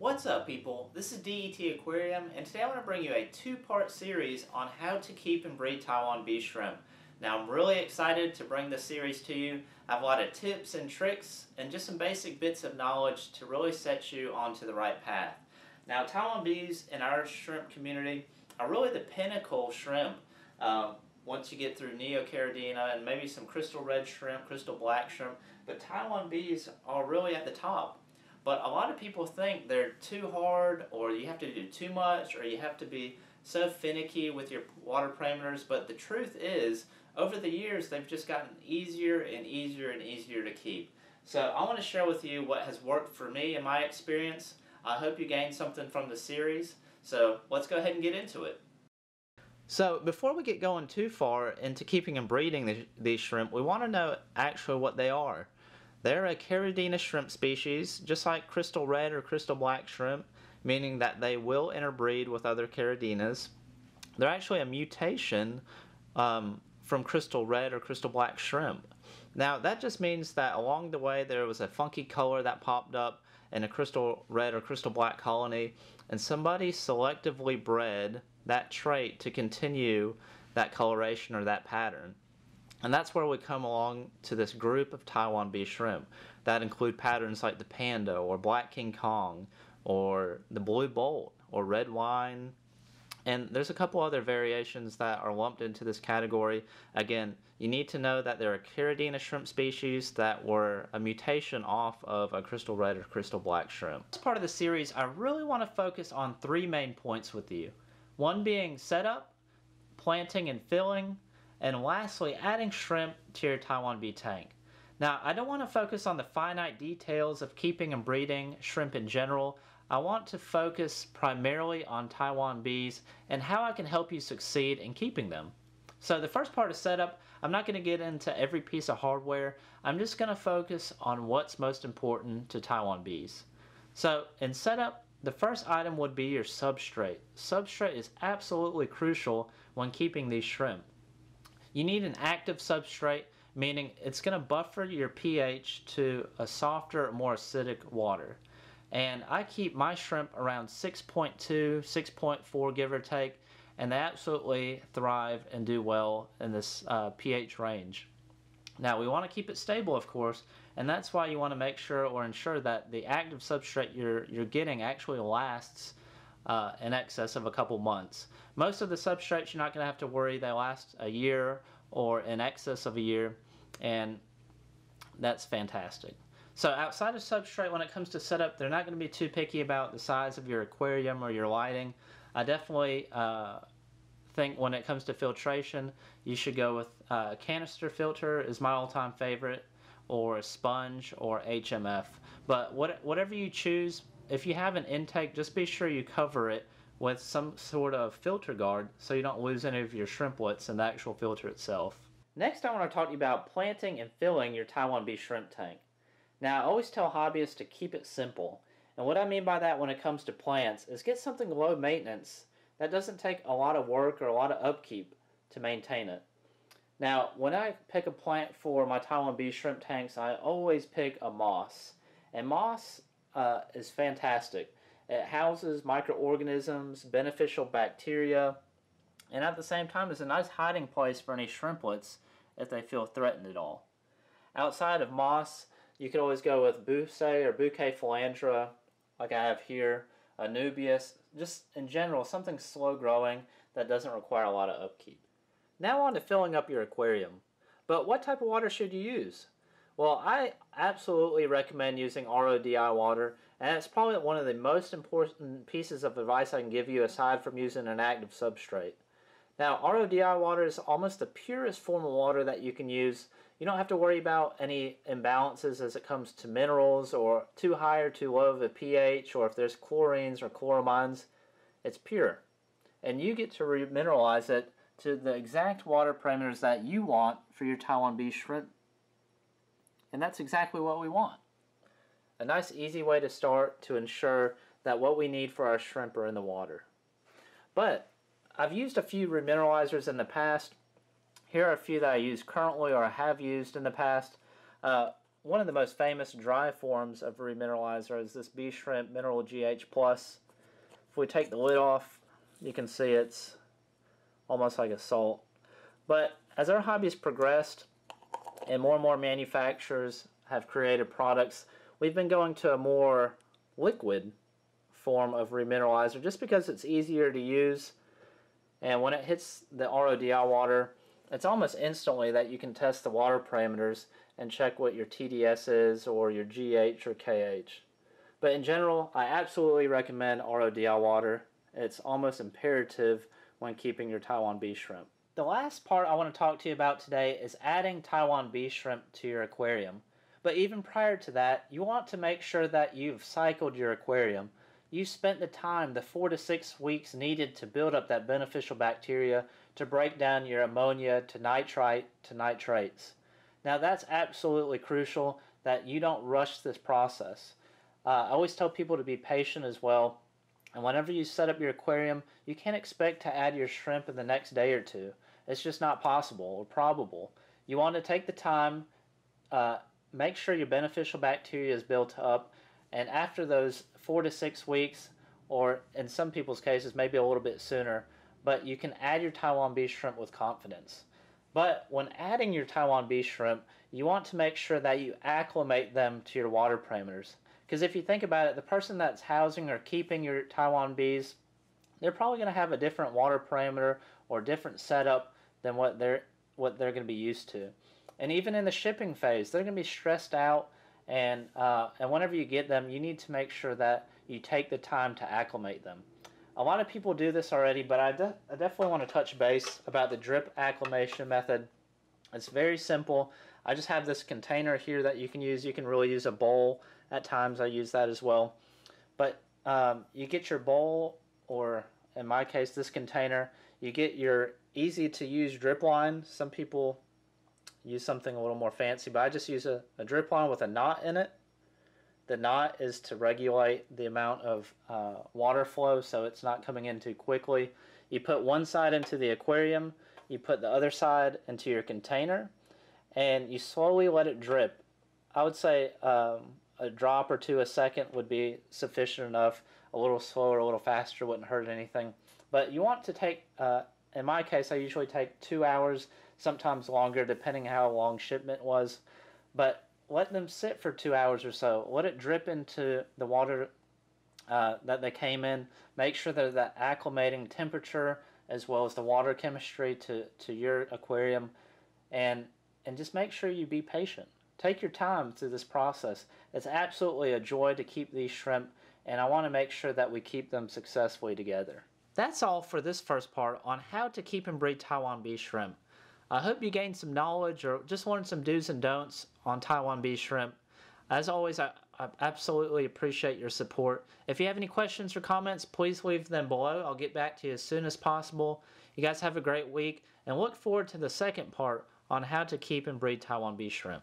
What's up people? This is DET Aquarium and today I want to bring you a two-part series on how to keep and breed Taiwan bee shrimp. Now I'm really excited to bring this series to you. I have a lot of tips and tricks and just some basic bits of knowledge to really set you onto the right path. Now Taiwan bees in our shrimp community are really the pinnacle shrimp. Uh, once you get through Neocaridina and maybe some crystal red shrimp, crystal black shrimp, but Taiwan bees are really at the top. But a lot of people think they're too hard or you have to do too much or you have to be so finicky with your water parameters. But the truth is, over the years, they've just gotten easier and easier and easier to keep. So I want to share with you what has worked for me in my experience. I hope you gained something from the series. So let's go ahead and get into it. So before we get going too far into keeping and breeding these shrimp, we want to know actually what they are. They're a Caridina shrimp species, just like crystal red or crystal black shrimp, meaning that they will interbreed with other Caridinas. They're actually a mutation um, from crystal red or crystal black shrimp. Now, that just means that along the way there was a funky color that popped up in a crystal red or crystal black colony, and somebody selectively bred that trait to continue that coloration or that pattern. And that's where we come along to this group of Taiwan bee shrimp that include patterns like the panda or black king kong or the blue bolt or red wine. And there's a couple other variations that are lumped into this category. Again, you need to know that there are Caridina shrimp species that were a mutation off of a crystal red or crystal black shrimp. As part of the series, I really want to focus on three main points with you. One being setup, planting and filling, and lastly, adding shrimp to your Taiwan bee tank. Now, I don't want to focus on the finite details of keeping and breeding shrimp in general. I want to focus primarily on Taiwan bees and how I can help you succeed in keeping them. So the first part of setup, I'm not going to get into every piece of hardware. I'm just going to focus on what's most important to Taiwan bees. So in setup, the first item would be your substrate. Substrate is absolutely crucial when keeping these shrimp. You need an active substrate, meaning it's going to buffer your pH to a softer, more acidic water. And I keep my shrimp around 6.2, 6.4 give or take, and they absolutely thrive and do well in this uh, pH range. Now we want to keep it stable of course and that's why you want to make sure or ensure that the active substrate you're, you're getting actually lasts uh, in excess of a couple months. Most of the substrates you're not going to have to worry. They last a year or in excess of a year and that's fantastic. So outside of substrate, when it comes to setup, they're not going to be too picky about the size of your aquarium or your lighting. I definitely uh, think when it comes to filtration, you should go with uh, a canister filter is my all-time favorite, or a sponge or HMF. But what, whatever you choose, if you have an intake, just be sure you cover it with some sort of filter guard so you don't lose any of your shrimplets in the actual filter itself. Next I want to talk to you about planting and filling your Taiwan bee shrimp tank. Now I always tell hobbyists to keep it simple. And what I mean by that when it comes to plants is get something low maintenance that doesn't take a lot of work or a lot of upkeep to maintain it. Now when I pick a plant for my Taiwan bee shrimp tanks I always pick a moss. And moss uh, is fantastic. It houses microorganisms, beneficial bacteria, and at the same time is a nice hiding place for any shrimplets if they feel threatened at all. Outside of moss, you could always go with Buce or Bucephalandra, like I have here, Anubias, just in general, something slow growing that doesn't require a lot of upkeep. Now on to filling up your aquarium. But what type of water should you use? Well, I absolutely recommend using RODI water, and it's probably one of the most important pieces of advice I can give you aside from using an active substrate. Now, RODI water is almost the purest form of water that you can use. You don't have to worry about any imbalances as it comes to minerals or too high or too low of a pH or if there's chlorines or chloramines. It's pure. And you get to remineralize it to the exact water parameters that you want for your Taiwan bee shrimp and that's exactly what we want. A nice easy way to start to ensure that what we need for our shrimp are in the water. But I've used a few remineralizers in the past. Here are a few that I use currently or I have used in the past. Uh, one of the most famous dry forms of remineralizer is this Bee Shrimp Mineral GH Plus. If we take the lid off, you can see it's almost like a salt. But as our hobby has progressed and more and more manufacturers have created products, we've been going to a more liquid form of remineralizer just because it's easier to use and when it hits the RODI water it's almost instantly that you can test the water parameters and check what your TDS is or your GH or KH. But in general, I absolutely recommend RODI water. It's almost imperative when keeping your Taiwan bee shrimp. The last part I want to talk to you about today is adding Taiwan bee shrimp to your aquarium. But even prior to that, you want to make sure that you've cycled your aquarium. You spent the time, the four to six weeks needed to build up that beneficial bacteria to break down your ammonia to nitrite to nitrates. Now that's absolutely crucial that you don't rush this process. Uh, I always tell people to be patient as well. And whenever you set up your aquarium, you can't expect to add your shrimp in the next day or two. It's just not possible or probable. You want to take the time, uh, make sure your beneficial bacteria is built up, and after those four to six weeks, or in some people's cases, maybe a little bit sooner, but you can add your Taiwan bee shrimp with confidence. But when adding your Taiwan bee shrimp, you want to make sure that you acclimate them to your water parameters. Because if you think about it, the person that's housing or keeping your Taiwan bees, they're probably going to have a different water parameter or different setup than what they're what they're going to be used to. And even in the shipping phase, they're going to be stressed out. And uh, and whenever you get them, you need to make sure that you take the time to acclimate them. A lot of people do this already, but I, de I definitely want to touch base about the drip acclimation method. It's very simple. I just have this container here that you can use. You can really use a bowl. At times I use that as well. But um, you get your bowl, or in my case, this container. You get your easy to use drip line. Some people use something a little more fancy, but I just use a, a drip line with a knot in it. The knot is to regulate the amount of uh, water flow so it's not coming in too quickly. You put one side into the aquarium, you put the other side into your container, and you slowly let it drip. I would say um, a drop or two a second would be sufficient enough. A little slower, a little faster wouldn't hurt anything. But you want to take, uh, in my case, I usually take two hours, sometimes longer, depending how long shipment was. But let them sit for two hours or so. Let it drip into the water uh, that they came in. Make sure that the acclimating temperature as well as the water chemistry to, to your aquarium and and just make sure you be patient. Take your time through this process. It's absolutely a joy to keep these shrimp and I want to make sure that we keep them successfully together. That's all for this first part on how to keep and breed Taiwan bee shrimp. I hope you gained some knowledge or just learned some do's and don'ts on Taiwan bee shrimp. As always, I, I, absolutely appreciate your support. If you have any questions or comments, please leave them below. I'll get back to you as soon as possible. You guys have a great week and look forward to the second part on how to keep and breed Taiwan bee shrimp.